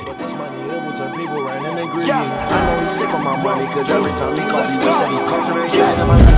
shit. But this money, it will turn people right in the green. I know he's sick of my money, cause every time he calls me, he said he cultivates.